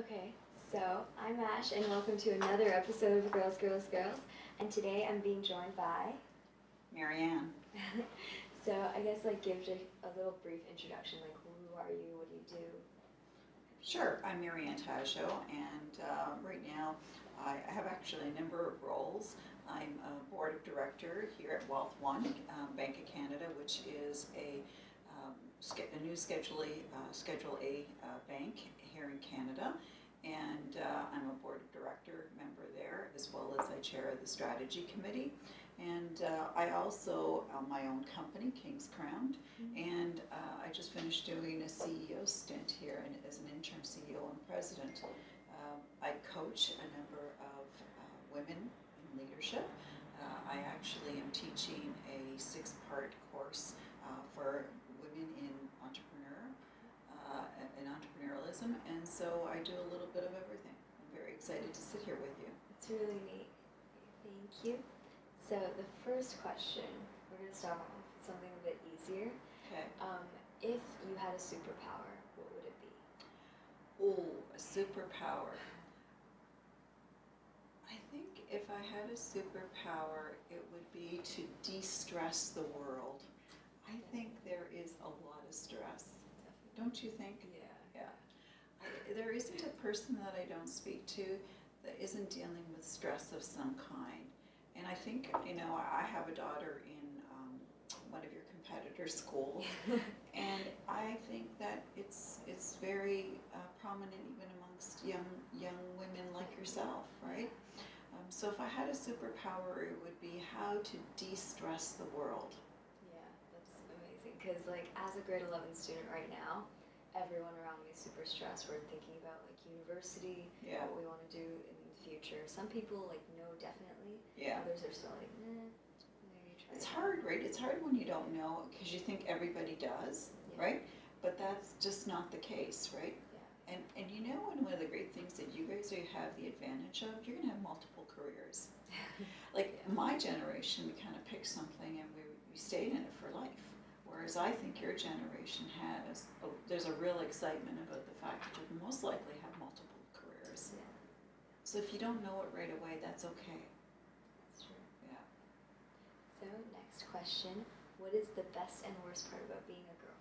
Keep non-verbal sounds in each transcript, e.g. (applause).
Okay, so I'm Ash, and welcome to another episode of Girls, Girls, Girls. And today I'm being joined by. Marianne. (laughs) so I guess like give just a little brief introduction, like who are you, what do you do? Sure, I'm Marianne Taggio, and uh, right now I have actually a number of roles. I'm a board of director here at Wealth One um, Bank of Canada, which is a, um, a new Schedule A, uh, Schedule A uh, bank here in Canada. And uh, I'm a board of director member there, as well as I chair the strategy committee. And uh, I also own my own company, King's Crown, mm-hmm. and uh, I just finished doing a CEO stint here and as an interim CEO and president. Um, I coach a number of uh, women in leadership. Uh, I actually am teaching a six-part course uh, for women in entrepreneur uh, in entrepreneurialism, and so I do a little bit of everything. I'm very excited to sit here with you. It's really neat. Thank you. So the first question, we're going to start off with something a bit easier. Okay. Um, if you had a superpower, what would it be? Oh, a superpower. I think if I had a superpower, it would be to de-stress the world. I think there is a lot of stress. Don't you think? Yeah. Yeah. I, there isn't a person that I don't speak to that isn't dealing with stress of some kind. And I think, you know, I have a daughter in um, one of your competitor schools, (laughs) and I think that it's it's very uh, prominent even amongst young young women like yourself, right? Um, so if I had a superpower, it would be how to de-stress the world. Yeah, that's amazing. Because like as a grade 11 student right now, everyone around me is super stressed. We're thinking about like university, yeah. what we want to do in the future. Some people like know definitely. Yeah. Others are still like, eh, It's hard, right? It's hard when you don't know because you think everybody does, yeah. right? But that's just not the case, right? Yeah. And and you know, one of the great things that you guys have the advantage of, you're gonna have multiple careers. (laughs) like yeah. my generation, we kind of pick something and we we stayed in it for life. Whereas I think your generation has, a, oh, there's a real excitement about the fact that you most likely have multiple careers. Yeah. So if you don't know it right away, that's okay. That's true. Yeah. So next question, what is the best and worst part about being a girl?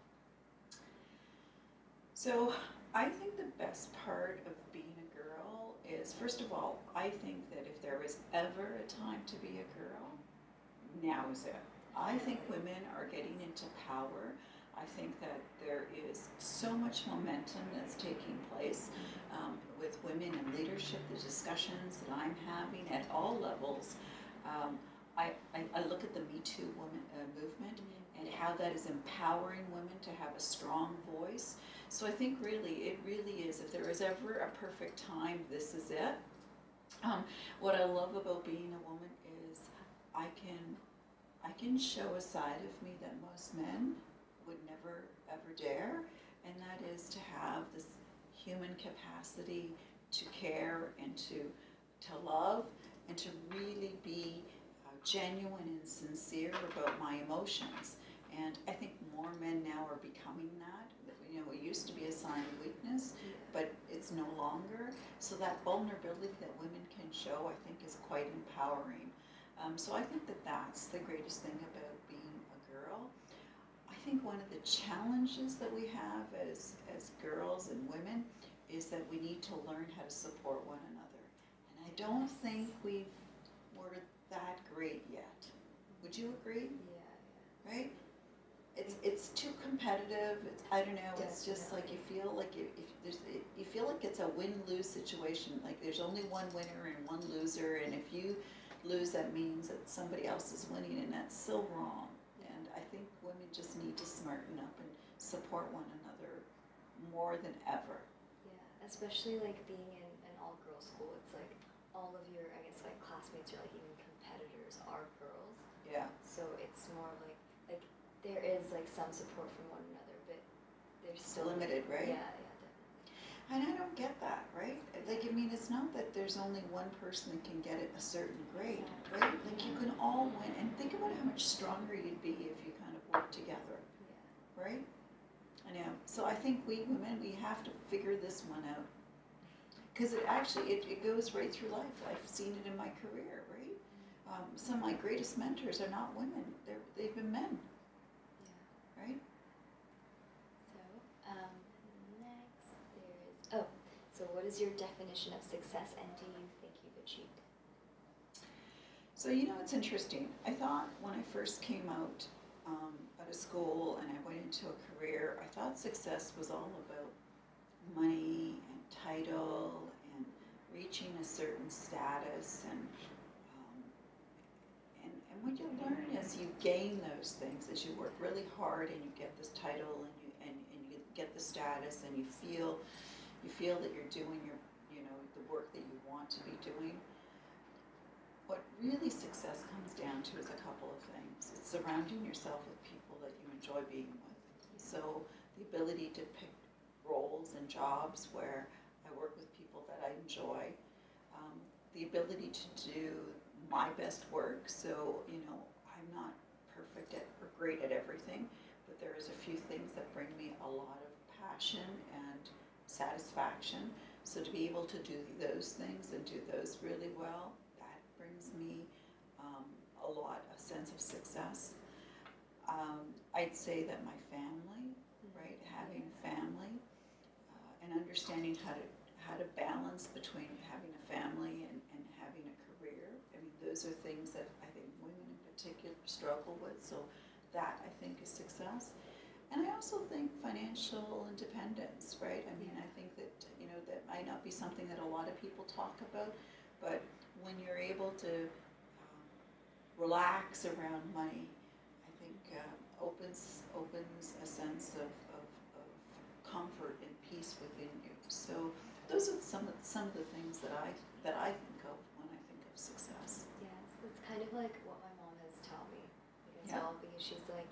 So I think the best part of being a girl is, first of all, I think that if there was ever a time to be a girl, now is it. I think women are getting into power. I think that there is so much momentum that's taking place um, with women in leadership, the discussions that I'm having at all levels. Um, I, I, I, look at the Me Too woman, uh, movement and how that is empowering women to have a strong voice. So I think really, it really is, if there is ever a perfect time, this is it. Um, what I love about being a woman is I can I can show a side of me that most men would never ever dare, and that is to have this human capacity to care and to to love and to really be uh, genuine and sincere about my emotions. And I think more men now are becoming that. You know, it used to be a sign of weakness, but it's no longer. So that vulnerability that women can show, I think, is quite empowering. Um, so I think that that's the greatest thing about being a girl. I think one of the challenges that we have as, as girls and women is that we need to learn how to support one another. And I don't think we've, we're that great yet. Would you agree? Yeah. Right? It's, it's too competitive. It's, I don't know. It's just like you feel like you, if there's, you feel like it's a win-lose situation. Like there's only one winner and one loser, and if you lose, that means that somebody else is winning, and that's so wrong. And I think women just need to smarten up and support one another more than ever. Yeah, especially like being in an all-girls school, it's like all of your, I guess, like classmates or like even competitors are girls. Yeah. So it's more like like there is like some support from one another, but there's still limited, right? Yeah, yeah. And I don't get that, right? Like, I mean, it's not that there's only one person that can get it a certain grade, right? Like, you can all win. And think about how much stronger you'd be if you kind of worked together, right? I know. So I think we women, we have to figure this one out. because it actually it, it goes right through life. I've seen it in my career, right? Um, some of my greatest mentors are not women; they're they've been men, right? So, um, next there is oh, so what is your definition of success, and do you think you've achieved it? So you know it's interesting. I thought when I first came out um, out of school and I went into a career, I thought success was all about money and title and reaching a certain status and um, and what you learn as you gain those things as you work really hard and you get this title and you and, and you get the status and you feel you feel that you're doing your you know the work that you want to be doing what really success comes down to is a couple of things. It's surrounding yourself with people that you enjoy being with. So the ability to pick roles and jobs where I work with people that I enjoy. Um, the ability to do my best work. So, you know, I'm not perfect at or great at everything, but there is a few things that bring me a lot of passion and satisfaction. So to be able to do those things and do those really well, that brings me um, a lot, a sense of success. Um, I'd say that my family, right, having family uh, and understanding how to how to balance between having a family and, and having a career. I mean, those are things that I think women in particular struggle with. So that I think is success. And I also think financial independence, right? I mean, I think that, you know, that might not be something that a lot of people talk about, but when you're able to um, relax around money, I think uh, opens opens a sense of, of, of comfort and peace within you. So those are some of some of the things that I that I think of when I think of success. Yes, it's kind of like what my mom has taught me as Yeah. well because she's like,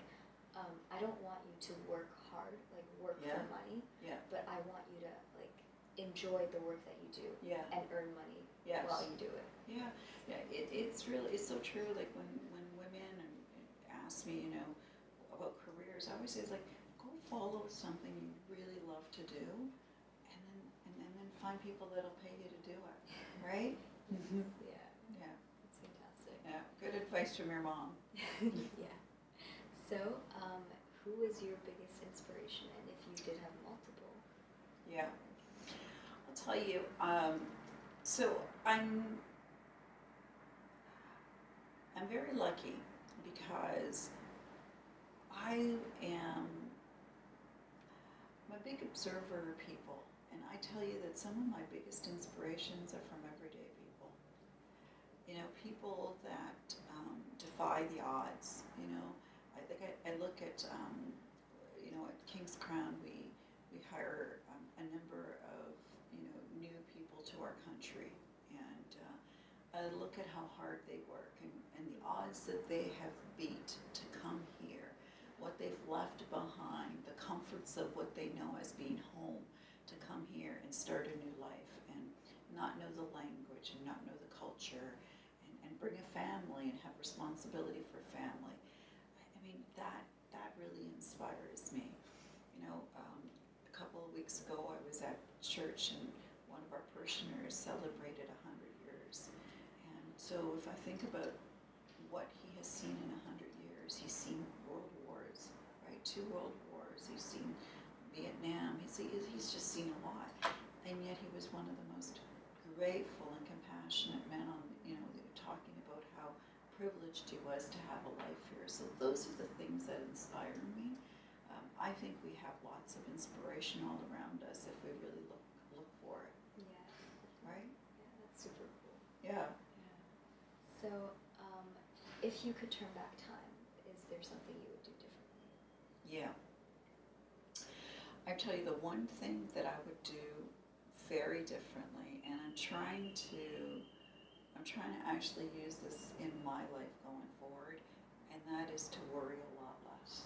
um, I don't want you to work hard, like work Yeah. for money, Yeah. but I want you to like enjoy the work that you do Yeah. and earn money Yes. while you do it. Yeah, yeah, it, it's really, it's so true, like when, when women ask me, you know, about careers, I always say, it's like, go follow something you really love to do, and then, and then, then find people that'll pay you to do it, (laughs) right? Mhm. Yeah, Yeah, it's fantastic. yeah, good advice from your mom. (laughs) yeah. So, um, who is your biggest inspiration, and if you did have multiple? Yeah, I'll tell you, um, so I'm, I'm very lucky because I am, I'm a big observer of people, and I tell you that some of my biggest inspirations are from everyday people. You know, people that um, defy the odds. You know, think I, I look at, um, you know, at King's Crown, we we hire um, a number of you know new people to our country, and uh, I look at how hard they work and, and the odds that they have beat to come here, what they've left behind, the comforts of what they know as being home, to come here and start a new life and not know the language and not know the culture and, and bring a family and have responsibility for family. Mean that that really inspires me. You know, um, a couple of weeks ago I was at church and one of our parishioners celebrated a hundred years. And so if I think about what he has seen in a hundred years, he's seen world wars, right? Two world wars. He's seen Vietnam. He's, he- he's just seen a lot. And yet he was one of the most grateful and compassionate men on, you know, talking about how privileged he was to have a life here. So those are the things that inspire me. Um, I think we have lots of inspiration all around us if we really look look for it, Yeah, right? yeah, that's super cool. Yeah. Yeah. So, um, if you could turn back time, is there something you would do differently? Yeah. I tell you, the one thing that I would do very differently, and I'm trying to, I'm trying to actually use this in my life going forward, and that is to worry a lot less.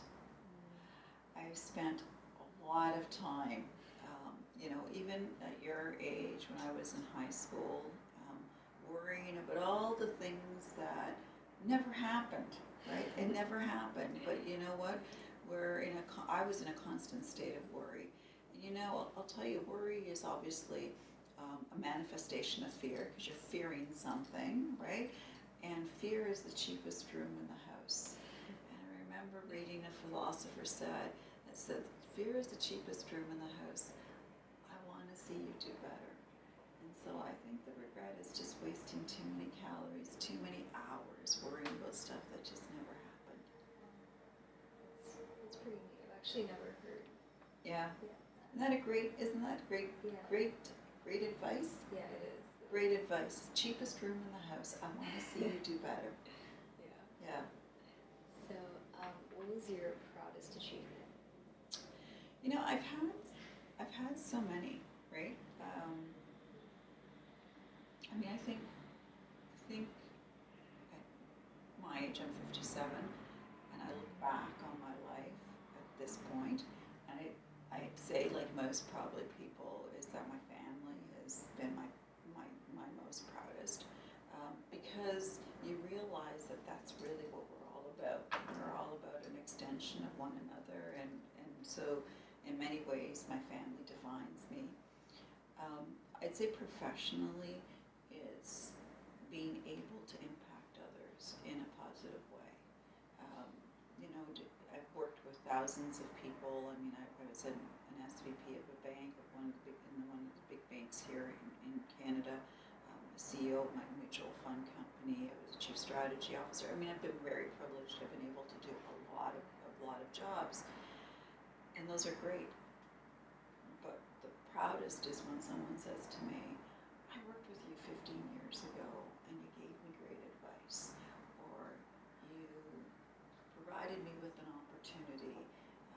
I've spent a lot of time, um, you know, even at your age when I was in high school, um, worrying about all the things that never happened, right? It (laughs) never happened. But you know what? We're in a, I was in a constant state of worry. And you know, I'll, I'll tell you, worry is obviously um, a manifestation of fear because you're fearing something, right? And fear is the cheapest room in the house. And I remember reading a philosopher said that said fear is the cheapest room in the house. I want to see you do better. And so I think the regret is just wasting too many calories, too many hours worrying about stuff that just never happened. It's, it's pretty neat. I've actually never heard. Yeah. Yeah. Isn't that a great, isn't that great, Yeah. great, great advice? Yeah, it is. Great advice. Cheapest room in the house. I want to see you do (laughs) better. Yeah. Yeah. So, um, what was your proudest achievement? You know, I've had, I've had so many, right? Um, I mean, I think, I think at my age, I'm 57, and I look back on my life at this point, and I, I say, like most probably people, is that my family has been my, my, my most proudest. Um, because you realize that that's really what we're all about. We're all about an extension of one another, and, and so in many ways, my family defines me. Um, I'd say professionally is being able to impact others in a positive way. Um, you know, I've worked with thousands of people. I mean, I, I was an, an SVP of a bank, of one of the big, in one of the big banks here in, in Canada. Um, a CEO of my mutual fund company. I was a chief strategy officer. I mean, I've been very privileged. I've been able to do a lot of lot of jobs and those are great. But the proudest is when someone says to me, I worked with you 15 years ago and you gave me great advice, or you provided me with an opportunity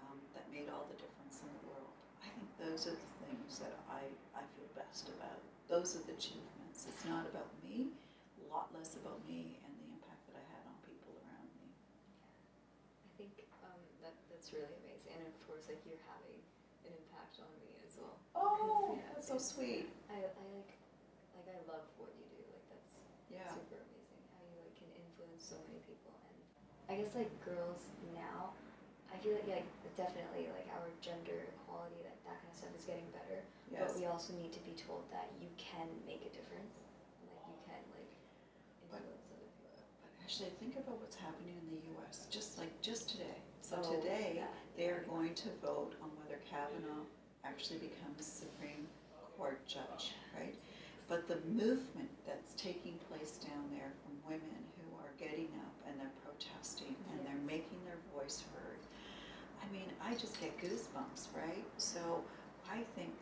um, that made all the difference in the world. I think those are the things that I, I feel best about. Those are the achievements. It's not about me, a lot less about me and the impact that I had on people around me. I think um, that that's really amazing, and of course, like you're having an impact on me as well. Oh, yeah, that's so sweet. I, I like, like I love what you do. Like that's Yeah. super amazing how you like can influence so many people. And I guess like girls now, I feel like like definitely like our gender equality, that that kind of stuff is getting better. Yes. But we also need to be told that you can make a difference. and, Like you can like But- influence other people. But actually, think about what's happening in the U.S. Just like just today. So Oh, today, yeah, they are going to vote on whether Kavanaugh actually becomes Supreme Court judge, right? But the movement that's taking place down there from women who are getting up and they're protesting and they're making their voice heard. I mean, I just get goosebumps, right? So I think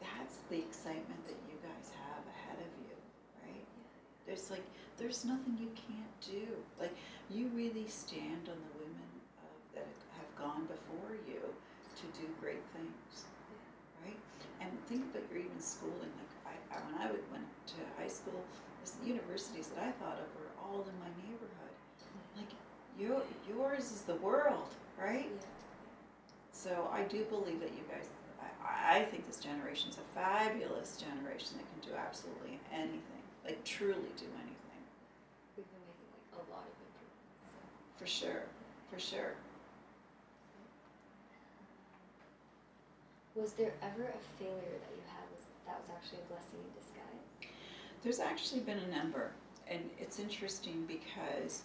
that's the excitement that you guys have ahead of you, right? There's like, there's nothing you can't do. Like, you really stand on the women uh, that have gone before you to do great things? And think about your even schooling. Like, I, I when I would- went to high school, the universities that I thought of were all in my neighborhood. Like, your, yours is the world, right? Yeah. So I do believe that you guys, I, I think this generation is a fabulous generation that can do absolutely anything, like truly do anything. We've been making like a lot of improvements. For sure, for sure. Was there ever a failure that you had that was actually a blessing in disguise? There's actually been a number, and it's interesting because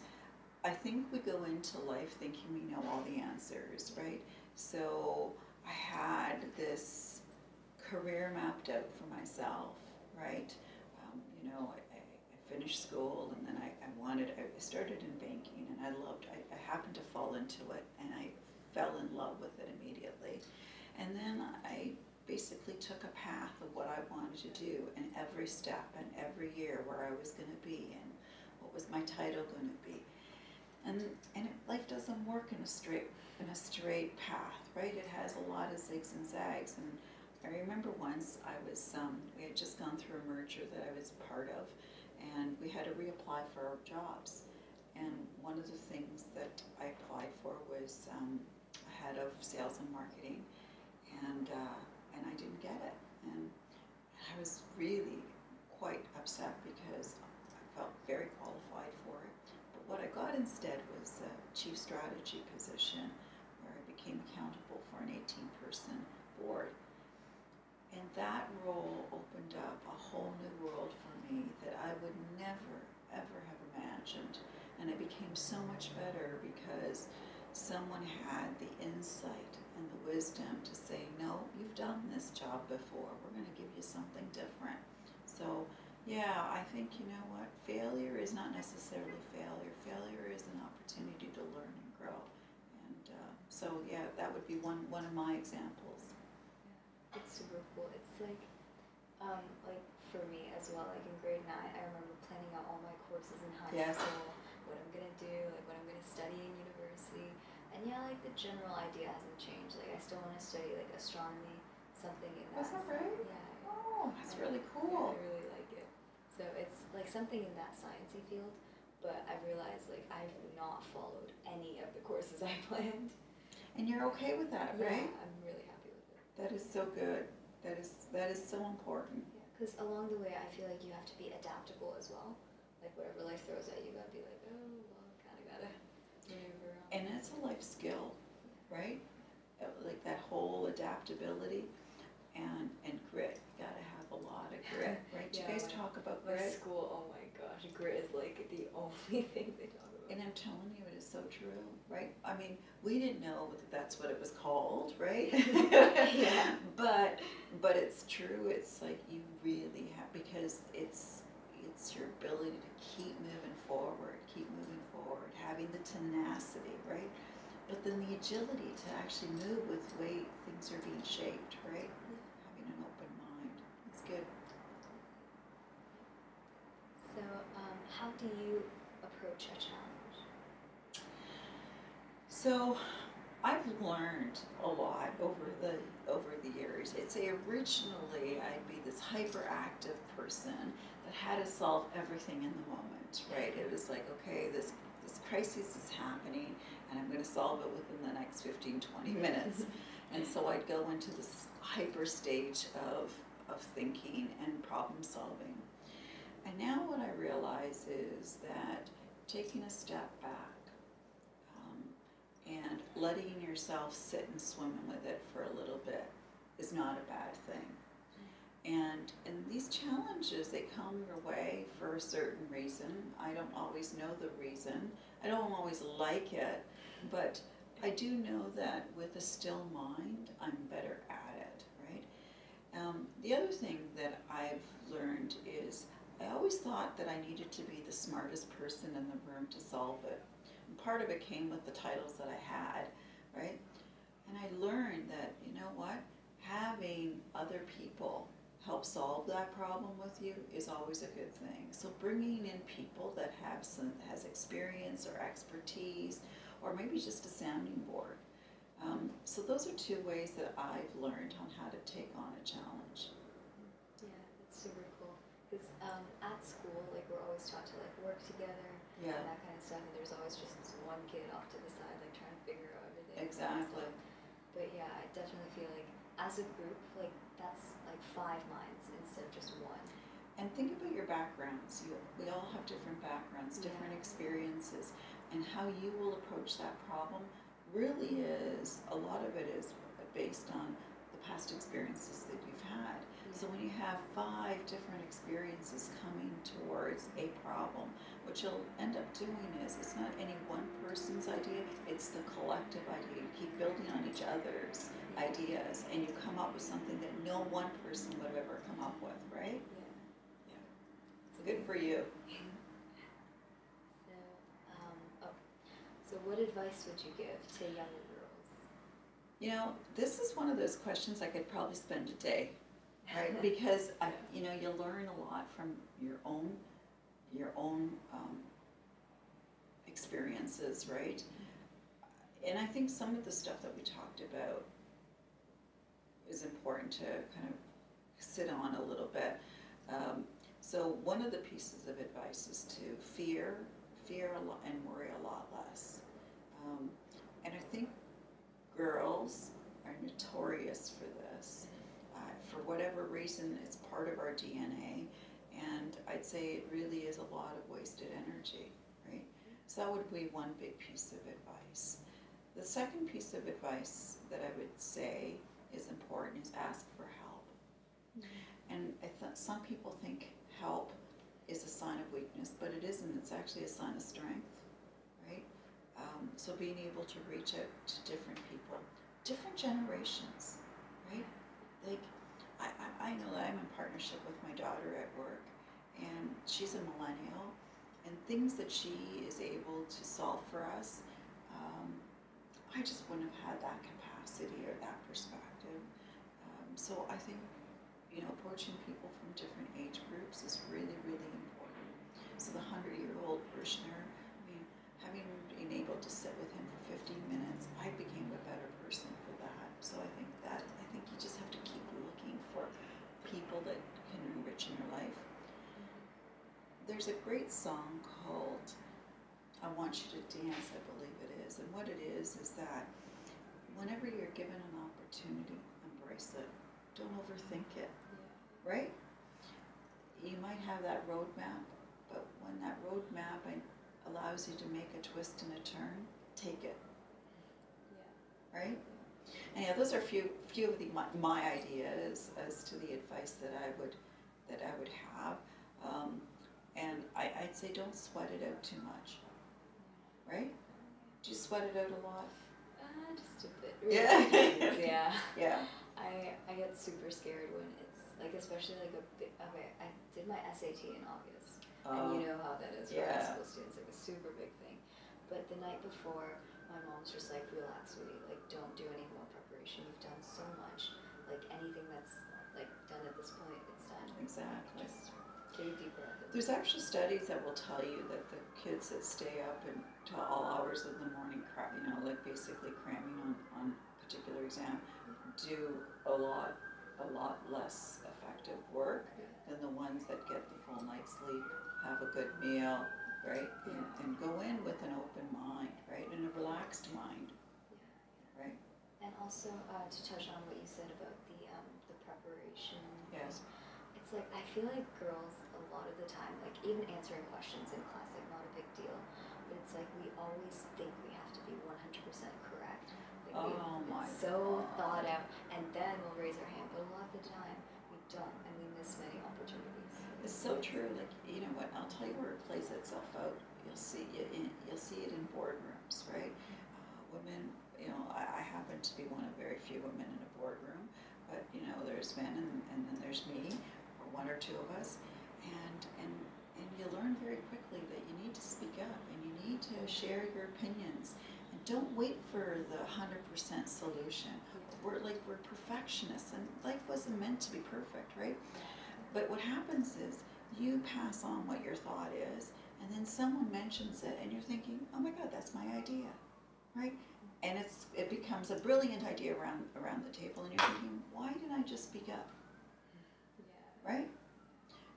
I think we go into life thinking we know all the answers, right? So I had this career mapped out for myself, right? Um, you know, I, I I finished school and then I, I wanted, I started in banking and I loved, I, I happened to fall into it and I fell in love with it immediately. And then I basically took a path of what I wanted to do and every step and every year where I was going to be and what was my title going to be. And and life doesn't work in a straight in a straight path, right? It has a lot of zigs and zags. And I remember once I was um, we had just gone through a merger that I was part of, and we had to reapply for our jobs. And one of the things that I applied for was um, head of sales and marketing, and uh, and I didn't get it, and I was really quite upset because I felt very qualified for it. But what I got instead was a chief strategy position, where I became accountable for an 18-person board, and that role opened up a whole new world for me that I would never ever have imagined. And I became so much better because someone had the insight and the wisdom to say, no, you've done this job before. We're going to give you something different. So, yeah, I think, you know what? Failure is not necessarily failure. Failure is an opportunity to learn and grow. And uh, so, yeah, that would be one, one of my examples. It's super cool. It's like, um, like for me as well. Like in grade nine, I remember planning out all my courses in high Yes. school, what I'm gonna do, like what I'm gonna study in university. And yeah, like the general idea hasn't changed. Like I still want to study like astronomy, something in that. Was that side. right? Yeah. Oh, that's I- really yeah, cool. I really like it. So it's like something in that sciencey field. But I've realized like I've not followed any of the courses (laughs) I planned. And you're okay with that, Yeah, right? I'm really happy with it. That is so good. That is that is so important. Yeah, because along the way, I feel like you have to be adaptable as well. Like whatever life throws at you, you gotta be like, oh, well, kind of gotta maneuver. And it's a life skill, right? Uh, Like that whole adaptability and and grit. You gotta have a lot of grit, (laughs) right? Do Yeah, you guys talk about My grit? school, oh my gosh, grit is like the (laughs) only thing they talk about. And I'm telling you, it is so true, right? I mean, we didn't know that that's what it was called, right? (laughs) Yeah. But but it's true. It's like you really have because it's it's your ability to keep moving forward, keep moving forward, having the tenacity, right? But then the agility to actually move with the way things are being shaped, right? Having an open mind. It's good. So, um, how do you approach a challenge? So I've learned a lot over the over the years. It's a originally I'd be this hyperactive person that had to solve everything in the moment, right? It was like, okay, this this crisis is happening and I'm going to solve it within the next 15 20 minutes. (laughs) and so I'd go into this hyper stage of of thinking and problem solving. And now what I realize is that taking a step back um, and letting yourself sit and swim with it for a little bit is not a bad thing. And and these challenges they come your way for a certain reason. I don't always know the reason. I don't always like it, but I do know that with a still mind, I'm better at it, right? Um, the other thing that I've learned is I always thought that I needed to be the smartest person in the room to solve it. Part of it came with the titles that I had, right? And I learned that, you know what? Having other people help solve that problem with you is always a good thing. So bringing in people that have some has experience or expertise, or maybe just a sounding board. Um, so those are two ways that I've learned on how to take on a challenge. Yeah, that's super cool. Because um, at school, like we're always taught to like work together Yeah, and that kind of stuff, and there's always just this one kid off to the side, like trying to figure out everything. exactly. But yeah, I definitely feel like as a group, like that's like five minds instead of just one. And think about your backgrounds. You, we all have different backgrounds, different Yeah. experiences, and how you will approach that problem really is a lot of it is based on the past experiences that you've had. So when you have five different experiences coming towards a problem, what you'll end up doing is it's not any one person's idea, it's the collective idea. You keep building on each other's ideas and you come up with something that no one person would have ever come up with, right? Yeah. Yeah. So Good for you. So, um, oh, so what advice would you give to younger girls? You know, this is one of those questions I could probably spend a day, right? Because I, you know, you learn a lot from your own, your own um, experiences, right? And I think some of the stuff that we talked about is important to kind of sit on a little bit. Um, so one of the pieces of advice is to fear, fear a lot, and worry a lot less. Um, and I think girls are notorious for this. For whatever reason, it's part of our DNA, and I'd say it really is a lot of wasted energy, right? So that would be one big piece of advice. The second piece of advice that I would say is important is ask for help. And I thought some people think help is a sign of weakness, but it isn't. It's actually a sign of strength, right? Um, so being able to reach out to different people, different generations, right? Like, I, know that I'm in partnership with my daughter at work, and she's a millennial, and things that she is able to solve for us, um, I just wouldn't have had that capacity or that perspective. Um, so I think, you know, approaching people from different age groups is really, really important. So the hundred-year-old parishioner, I mean, having been able to sit with him for 15 minutes, I became a better person for that. So I think that I think you just have to keep looking for people that can enrich in your life. There's a great song called I Want You to Dance, I believe it is. And what it is is that whenever you're given an opportunity, embrace it. Don't overthink it, right? You might have that roadmap, but when that roadmap allows you to make a twist and a turn, take it, right? And yeah, those are few few of the my, my ideas as to the advice that I would that I would have. Um, and I, I'd say don't sweat it out too much, right? Do you sweat it out a lot? Uh, just a bit. Yeah. (laughs) Really, yeah. Yeah. (laughs) I I get super scared when it's like especially like a bit. Okay, I did my SAT in August, and you know how that is for high school students, like a super big thing. But the night before, my mom's just like, "Relax, sweetie. Like, don't do any more preparation. You've done so much. Like anything that's like done at this point, it's done. Exactly. Just take a deep breath. There's actually studies that will tell you that the kids that stay up until all hours of the morning, cra- you know, like basically cramming on, on a particular exam, mm-hmm. do a lot, a lot less effective work than the ones that get the full night's sleep, have a good meal, right? And, Yeah. and go in with an open mind, right? And a relaxed mind, Yeah. right? And also uh, to touch on what you said about the um, the preparation. Yes. It's like I feel like girls a lot of the time, like even answering questions in class, like not a big deal, but it's like we always think we have to be one hundred percent correct. Like we- Oh my it's so God. thought out, and then we'll raise our hand. But a lot of the time we don't, and we miss many opportunities. It's so true. Like you know what? I'll tell you where it plays itself out. You'll see it. In, you'll see it in boardrooms, right? Uh, women. You know, I, I happen to be one of very few women in a boardroom, but you know, there's men and, and then there's me, or one or two of us, and and and you learn very quickly that you need to speak up and you need to share your opinions, and don't wait for the hundred percent solution. We're like we're perfectionists, and life wasn't meant to be perfect, right? But what happens is you pass on what your thought is, and then someone mentions it, and you're thinking, "Oh my God, that's my idea," right? And it's it becomes a brilliant idea around around the table, and you're thinking, "Why didn't I just speak up?" Yeah. Right?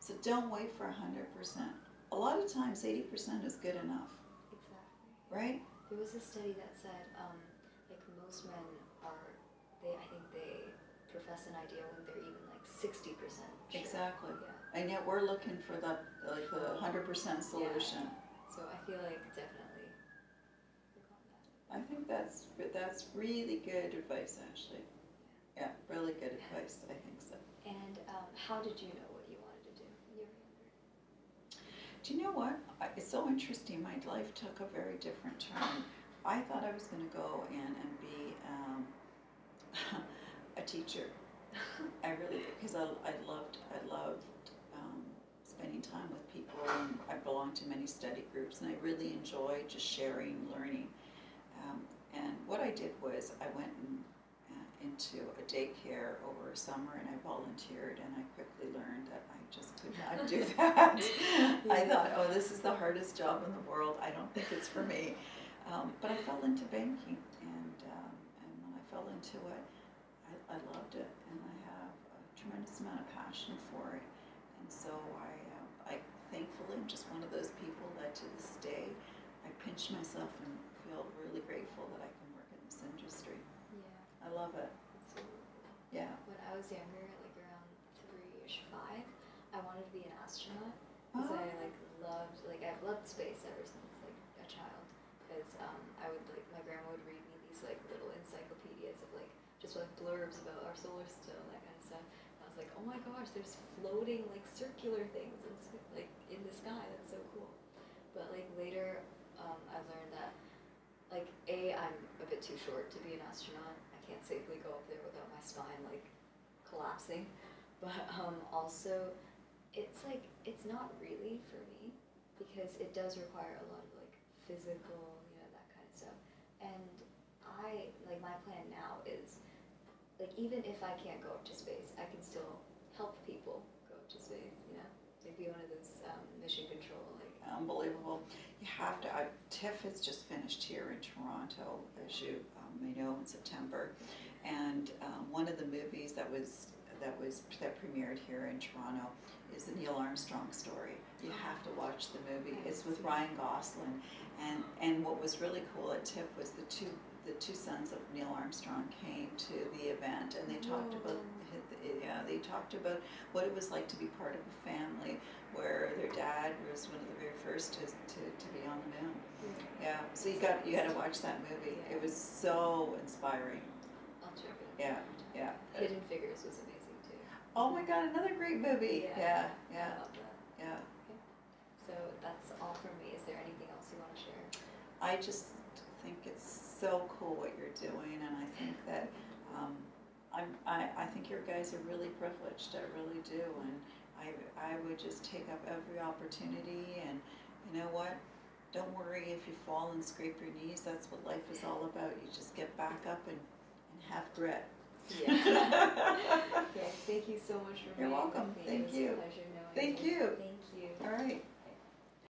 So don't wait for hundred percent. A lot of times, eighty percent is good enough, Exactly. right? There was a study that said, um, like most men are, they I think they profess an idea when they're even like sixty percent. Exactly. Yeah. And yet we're looking for the like the hundred percent solution. Yeah. So I feel like definitely work on that. I think that's that's really good advice, Ashley. Yeah, really good advice. I think so. And um, how did you know what you wanted to do when you were younger? Do you know what? It's so interesting. My life took a very different turn. I thought I was going to go in and be um, (laughs) a teacher. I really because I, I loved I loved um, spending time with people and I belonged to many study groups and I really enjoyed just sharing, learning. Um, and what I did was I went and, uh, into a daycare over a summer and I volunteered and I quickly learned that I just could not do (laughs) that. I thought, oh, this is the hardest job in the world. I don't think it's for me. Um, but I fell into banking and, um, and when I fell into it, I, I loved it and I have a tremendous amount of passion for it. And so I, uh, I thankfully am just one of those people that to this day, I pinch myself and feel really grateful that I can work in this industry. Yeah. I love it. Yeah. When I was younger, like around three-ish, five, I wanted to be an astronaut because I Oh. like loved like I've loved space ever since like a child. Because um, I would like my grandma would read me these like little encyclopedias of like just like blurbs about our solar system that kind of stuff. And I was was like, oh my gosh, there's floating like circular things in, like in the sky. That's so cool. But like later, um, I learned that like a I'm a bit too short to be an astronaut. I can't safely go up there without my spine like collapsing. But um, also, it's like it's not really for me because it does require a lot of like physical, you know, that kind of stuff. And I like my plan now is like even if I can't go up to space, I can still help people go up to space. You know, like be one of those um, mission control like. Unbelievable. You have to, I, TIFF has just finished here in Toronto, as you um, may know, in September. And um, one of the movies that was, that was, that premiered here in Toronto is the Neil Armstrong story. You have to watch the movie. It's with Ryan Gosling. And, and what was really cool at TIFF was the two, the two sons of Neil Armstrong came to the event and they talked about, oh. yeah, they talked about what it was like to be part of a family where their dad was one of the very first to, to, to be on the moon. Yeah, so you got you had to watch that movie. It was so inspiring. I'll check it. out. Yeah, yeah. Hidden Figures was amazing too. Oh my God, another great movie. Yeah, yeah, I love that. yeah. So that's all from me. Is there anything else you want to share? I just think it's so cool what you're doing, and I think that um, I'm, I, I think your guys are really privileged. I really do, and I, I would just take up every opportunity. And you know what? Don't worry if you fall and scrape your knees. That's what life is all about. You just get back up and, and have grit. Yeah. (laughs) okay. Thank you so much for You're being welcome. Thank you. a pleasure knowing Thank you. you. Thank you. All right.